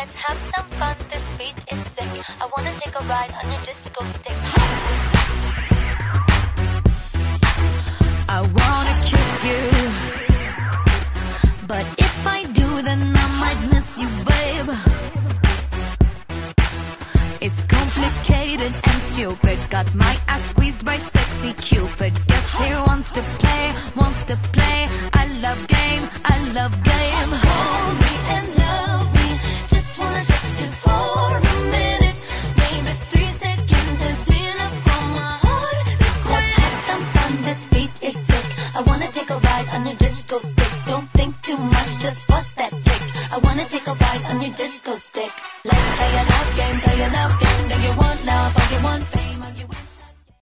Let's have some fun, this beat is sick. I wanna take a ride on your disco stick. I wanna kiss you. But if I do, then I might miss you, babe. It's complicated and stupid. Got my ass squeezed by sexy Cupid. Guess he wants to play, wants to play. I love game, I love game. disco stick. Don't think too much, just bust that stick. I wanna take a ride on your disco stick. Let's play a love game, play a love game.